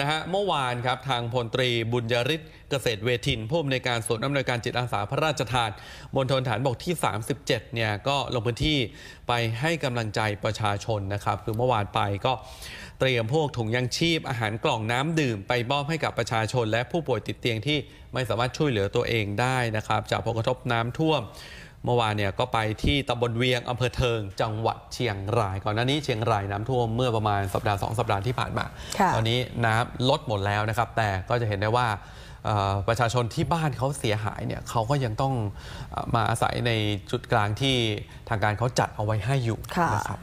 นะฮะเมื่อวานครับทางพลตรีบุญยริศเกษตรเวทินผู้อำนวยการศูนย์อำนวยการจิตอาสาพระราชทานมณฑลฐานบกที่ 37 เนี่ยก็ลงพื้นที่ไปให้กำลังใจประชาชนนะครับ คือเมื่อวานไปก็เตรียมพวกถุงยังชีพอาหารกล่องน้ำดื่มไปมอบให้กับประชาชน และผู้ป่วยติดเตียงที่ไม่สามารถช่วยเหลือตัวเองได้นะครับ จากผลกระทบน้ำท่วม เมื่อวานเนี่ยก็ไปที่ตำบลเวียงอำเภอเทิง จังหวัดเชียงราย ก่อนหน้านี้เชียงรายน้ำท่วมเมื่อประมาณสัปดาห์สองสัปดาห์ที่ผ่านมาค่ะตอนนี้น้ำลดหมดแล้วนะครับ แต่ก็จะเห็นได้ว่าเอ่อประชาชนที่บ้านเขาเสียหายเนี่ยเขาก็ยังต้องเอ่อมาอาศัยในจุดกลางที่ทางการเขาจัดเอาไว้ให้อยู่ค่ะนะครับ